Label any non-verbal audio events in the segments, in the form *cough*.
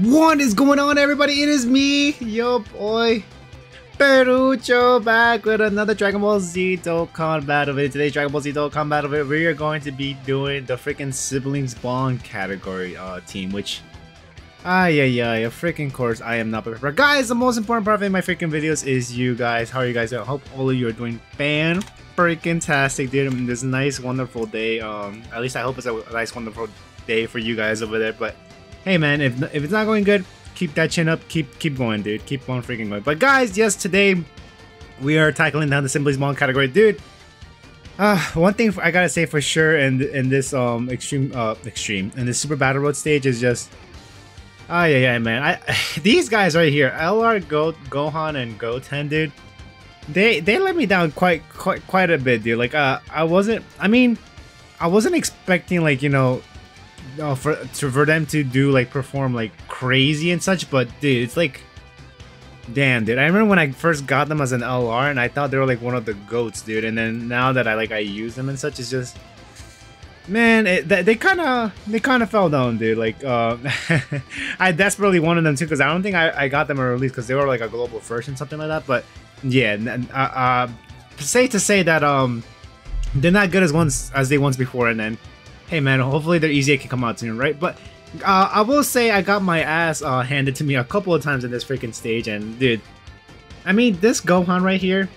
What is going on, everybody? It is me, yo boy, Perucho, back with another Dragon Ball Z Dokkan battle video. Today's Dragon Ball Z Dokkan battle video, we are going to be doing the freaking siblings bond category uh, team, which, ah, yeah, yeah, yeah, freaking course, I am not prepared. Guys, the most important part of my freaking videos is you guys. How are you guys? I hope all of you are doing fan freaking tastic, dude. This nice, wonderful day. Um, at least I hope it's a nice, wonderful day for you guys over there, but hey man, if, if it's not going good, keep that chin up, keep keep going, dude. Keep on freaking going. But guys, yes, today we are tackling down the Siblings Bond category, dude. Uh, one thing I gotta say for sure, in in this um extreme uh extreme in this Super Battle Road stage is just, ah yeah yeah man, I *laughs* these guys right here, LR Go Gohan and Goten, dude. They they let me down quite quite quite a bit, dude. Like uh, I wasn't. I mean, I wasn't expecting like you know uh, for to, for them to do like perform like crazy and such, but dude, it's like, damn, dude. I remember when I first got them as an LR, and I thought they were like one of the goats, dude. And then now that I like I use them and such, it's just, man, it, they kind of they kind of fell down, dude. Like, uh, *laughs* I desperately wanted them too, because I don't think I, I got them a release because they were like a global version, something like that. But yeah, uh, uh, safe to say that um, they're not good as once as they once before, and then hey man, hopefully their EZA can come out soon, right? But uh, I will say I got my ass uh, handed to me a couple of times in this freaking stage, and dude, I mean this Gohan right here.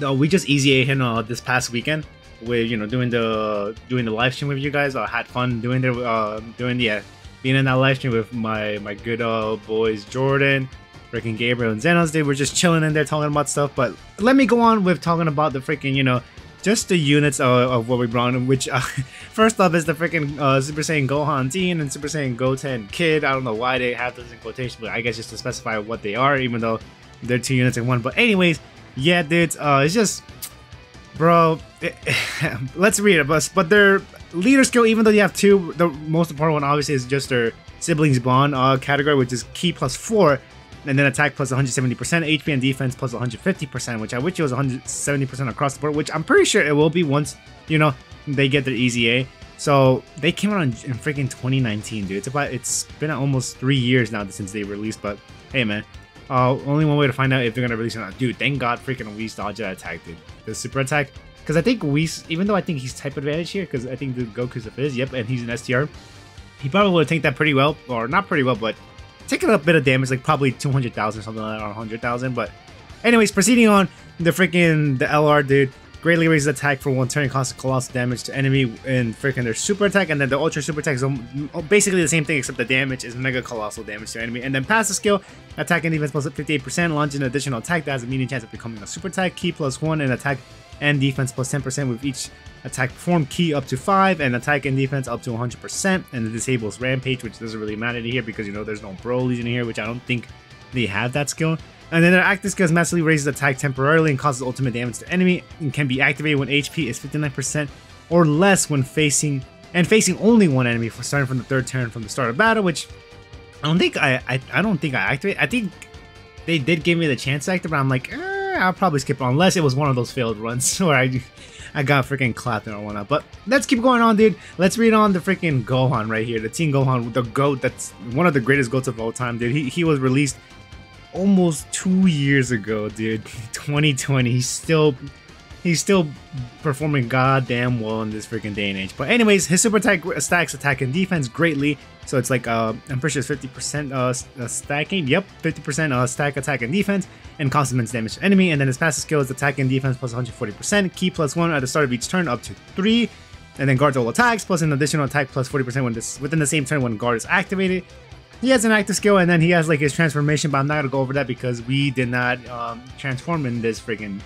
No, we just EZA him uh, this past weekend with you know doing the doing the live stream with you guys. I uh, had fun doing the uh, doing the uh, being in that live stream with my my good uh, boys Jordan, freaking Gabriel and Xenos. They were just chilling in there talking about stuff. But let me go on with talking about the freaking you know just the units of, of what we brought in, which uh, *laughs* first up is the freaking uh, Super Saiyan Gohan Teen and Super Saiyan Goten Kid. I don't know why they have those in quotation, but I guess just to specify what they are, even though they're two units in one. But anyways, yeah, dudes, uh, it's just, bro, it, *laughs* let's read it. But, but their leader skill, even though you have two, the most important one obviously is just their siblings bond uh, category, which is key plus four and then attack plus 170%, HP and defense plus 150%, which I wish it was 170% across the board, which I'm pretty sure it will be once, you know, they get their EZA. So they came out in, in freaking 2019, dude. It's about it's been almost three years now since they released, but hey man. Uh, only one way to find out if they're gonna release or not. Dude, thank god freaking Whis dodged that attack, dude. The super attack. Because I think Whis, even though I think he's type advantage here, because I think the Goku's a Fizz, yep, and he's an STR, he probably would have take that pretty well, or not pretty well, but taking a bit of damage, like probably 200,000 or something like that, or 100,000. But anyways, proceeding on, the freaking, the LR dude greatly raises attack for one turn, and causes colossal damage to enemy in freaking their super attack, and then the ultra super attack is basically the same thing except the damage is mega colossal damage to enemy. And then passive skill, attack and defense plus 58%, launch an additional attack that has a medium chance of becoming a super attack, key plus 1, and attack and defense plus 10% with each attack perform key up to 5 and attack and defense up to 100% and it disables rampage which doesn't really matter here because you know there's no Broly's in here which I don't think they have that skill. And then their active skill massively raises attack temporarily and causes ultimate damage to enemy and can be activated when HP is 59% or less when facing and facing only one enemy for starting from the third turn from the start of battle which I don't think I I, I don't think I activate. I think they did give me the chance to activate but I'm like eh, I'll probably skip on unless it was one of those failed runs *laughs* where I I got freaking clapped and whatnot. But let's keep going on, dude. Let's read on the freaking Gohan right here. The Teen Gohan, the GOAT that's one of the greatest GOATs of all time, dude. He, he was released almost two years ago, dude. *laughs* 2020. He's still he's still performing goddamn well in this freaking day and age. But anyways, his super attack stacks attack and defense greatly. So it's like, uh, I'm pretty sure it's 50% uh, uh, stacking. Yep, 50% uh, stack attack and defense and causes immense damage to enemy. And then his passive skill is attack and defense plus 140%, key plus 1 at the start of each turn up to 3. And then guards all attacks plus an additional attack plus 40% when this within the same turn when guard is activated. He has an active skill and then he has like his transformation, but I'm not gonna go over that because we did not um, transform in this freaking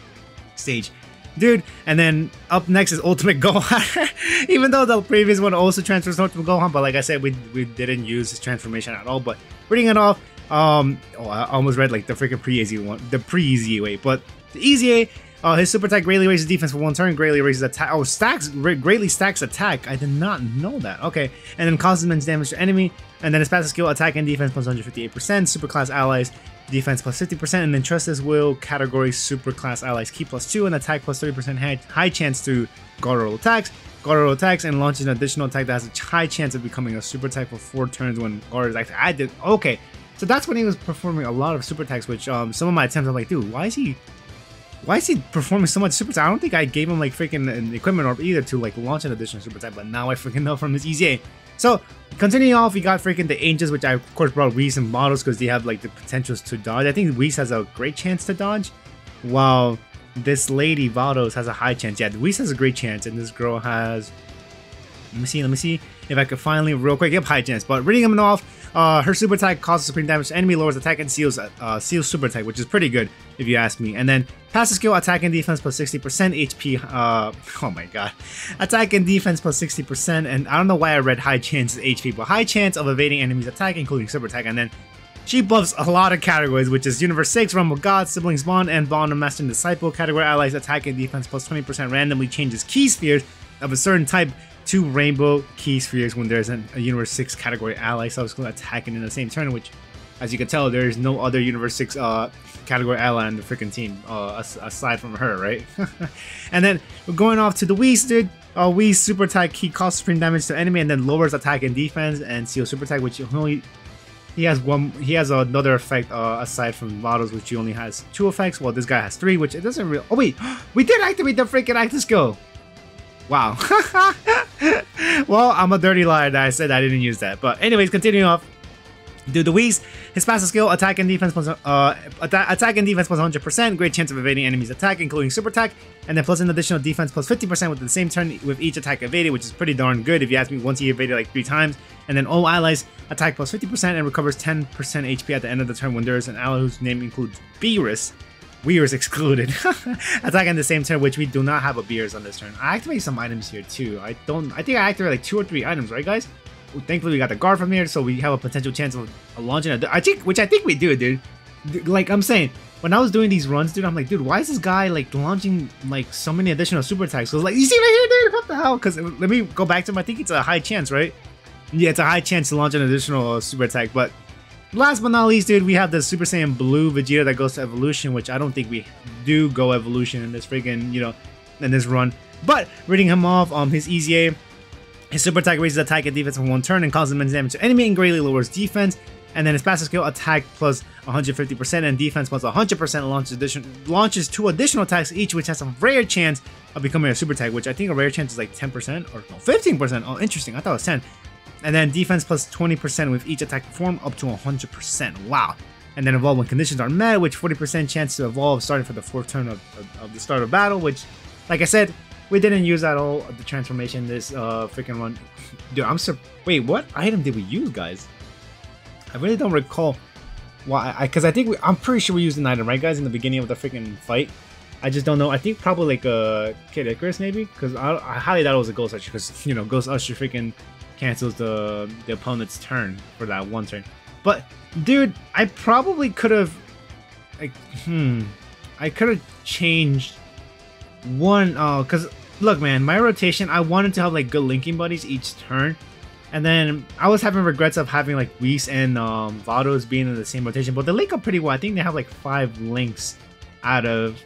stage dude. And then up next is Ultimate *laughs* Gohan. Even though the previous one also transfers to Ultimate Gohan, but like I said, we we didn't use his transformation at all. But reading it off, um, oh, I almost read like the freaking pre-easy one, the pre-easy way, but the easy uh, his super attack greatly raises defense for one turn, greatly raises attack. Oh, stacks greatly stacks attack. I did not know that. Okay, and then causes immense damage to enemy. And then his passive skill attack and defense plus 158%. Super class allies defense plus 50%, and then trust as will category super class allies key plus 2 and attack plus 30% high, chance to guard roll attacks. Garou attacks and launches an additional attack that has a high chance of becoming a super attack for four turns when guard is active. I did okay. So that's when he was performing a lot of super attacks, which um some of my attempts I'm like, dude, why is he why is he performing so much super attack? I don't think I gave him like freaking an equipment or either to like launch an additional super attack, but now I freaking know from his EZA. So continuing off, we got freaking the Angels, which I of course brought Whis and Vados because they have like the potentials to dodge. I think Whis has a great chance to dodge, while this lady Vados has a high chance. Yeah, Whis has a great chance, and this girl has. Let me see. Let me see if I could finally real quick. Yep, high chance. But reading them off, uh, her super attack causes supreme damage to enemy, lowers attack and seals uh, seals super attack, which is pretty good if you ask me. And then passive skill, attack and defense plus 60% HP. Uh, *laughs* oh my god, attack and defense plus 60%. And I don't know why I read high chance HP, but high chance of evading enemies' attack, including super attack. And then she buffs a lot of categories, which is Universe 6, Realm of God, Siblings Bond, and Bond of Master and Disciple. Category allies attack and defense plus 20% randomly changes key spheres of a certain type to rainbow key spheres when there's an, a Universe 6 category ally subsequently attacking in the same turn, which, as you can tell, there is no other Universe 6 uh, category ally on the freaking team uh, aside from her, right? *laughs* and then we're going off to the Whis, dude. Uh, Whis super attack, he causes supreme damage to enemy and then lowers attack and defense, and seal super attack, which only he has one. He has another effect uh, aside from Vados, which he only has two effects. Well, this guy has three, which it doesn't really. Oh wait, *gasps* we did activate the freaking active skill. Wow. *laughs* well, I'm a dirty liar that I said I didn't use that. But anyways, continuing off. Dude, the Whis, his passive skill, attack and defense plus, uh, attack and defense plus 100%, great chance of evading enemies' attack, including super attack, and then plus an additional defense plus 50% with the same turn with each attack evaded, which is pretty darn good if you ask me, once he evaded like three times. And then all allies attack plus 50% and recovers 10% HP at the end of the turn when there is an ally whose name includes Beerus. Weir's excluded. *laughs* Attack on the same turn, which we do not have a Beerus on this turn. I activate some items here too. I don't. I think I activate like two or three items, right, guys? Thankfully, we got the guard from here, so we have a potential chance of launching a. I think, which I think we do, dude. Like I'm saying, when I was doing these runs, dude, I'm like, dude, why is this guy like launching like so many additional super attacks? Cause like, you see right here, dude, what the hell? Cause let me go back to him. I think it's a high chance, right? Yeah, it's a high chance to launch an additional uh, super attack, but Last but not least, dude, we have the Super Saiyan Blue Vegeta that goes to Evolution, which I don't think we do go Evolution in this freaking, you know, in this run. But reading him off, um, his EZA, his Super Attack raises attack and defense for one turn and causes immense damage to enemy and greatly lowers defense. And then his passive skill, attack plus 150% and defense plus 100% launches, addition, launches two additional attacks each, which has a rare chance of becoming a super attack, which I think a rare chance is like 10% or no, 15%. Oh, interesting. I thought it was 10. And then defense plus 20% with each attack performed up to 100%. Wow. And then evolve when conditions are met, which 40% chance to evolve starting for the fourth turn of, of, of, the start of battle, which, like I said, we didn't use at all the transformation this uh, freaking run. *laughs* Dude, I'm sur- Wait, what item did we use, guys? I really don't recall why. Because I, I, think we, I'm pretty sure we used an item, right, guys, in the beginning of the freaking fight. I just don't know. I think probably like a uh, Kid Icarus, maybe, because I, I highly doubt it was a Ghost Usher, because you know Ghost Usher freaking cancels the the opponent's turn for that one turn. But dude, I probably could have like hmm I could have changed one oh cuz look man, my rotation I wanted to have like good linking buddies each turn. And then I was having regrets of having like Whis and um, Vados being in the same rotation, but they link up pretty well. I think they have like five links out of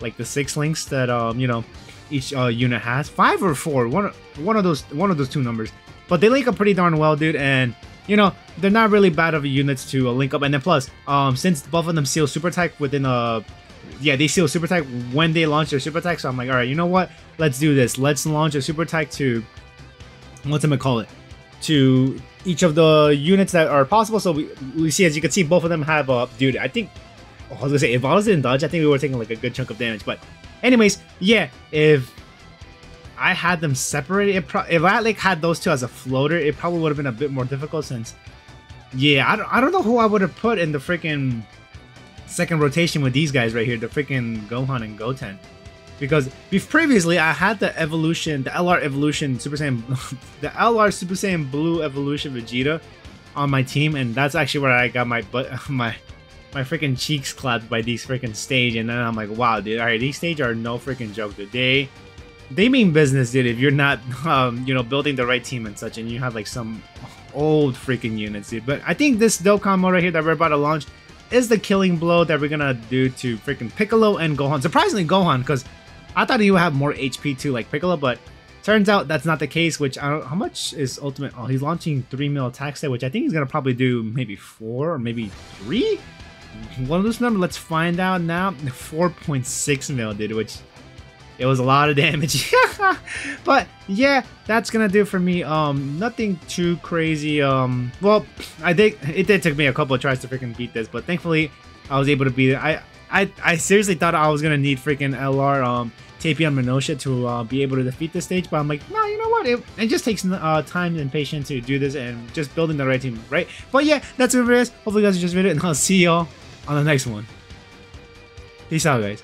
like the six links that um you know each uh, unit has. Five or four, one one of those one of those two numbers. But they link up pretty darn well, dude, and you know, they're not really bad of units to uh, link up. And then plus, um, since both of them seal super attack within a uh, yeah, they seal super attack when they launch their super attack. So I'm like, all right, you know what? Let's do this. Let's launch a super attack to what's I'm gonna call it to each of the units that are possible. So we, we see, as you can see, both of them have uh, dude. I think oh, I was gonna say if Vados didn't dodge, I think we were taking like a good chunk of damage. But anyways, yeah, if I had them separated, if I like had those two as a floater, it probably would have been a bit more difficult since, yeah, I don't, I don't know who I would have put in the freaking second rotation with these guys right here, the freaking Gohan and Goten. Because previously I had the evolution, the LR evolution Super Saiyan, *laughs* the LR Super Saiyan Blue evolution Vegeta on my team, and that's actually where I got my butt, *laughs* my my freaking cheeks clapped by these freaking stage, and then I'm like, wow, dude, alright, these stage are no freaking joke, dude. They mean business, dude. If you're not, um, you know, building the right team and such, and you have like some old freaking units, dude. But I think this Dokkan mode right here that we're about to launch is the killing blow that we're gonna do to freaking Piccolo and Gohan. Surprisingly, Gohan, because I thought he would have more HP too, like Piccolo, but Turns out that's not the case, which I don't how much is ultimate oh he's launching three mil attack stat, which I think he's gonna probably do maybe four or maybe three? One of those numbers, let's find out now. *laughs* 4.6 mil, dude, which it was a lot of damage. *laughs* but yeah, that's gonna do for me. Um, nothing too crazy. Um, well, I think it did take me a couple of tries to freaking beat this, but thankfully I was able to beat it. I I, I seriously thought I was gonna need freaking LR um Tapion Minotia to uh, be able to defeat this stage, but I'm like, no, you know what? It, it just takes uh, time and patience to do this and just building the right team, right? But yeah, that's it for this. Hopefully you guys enjoyed it, and I'll see y'all on the next one. Peace out, guys.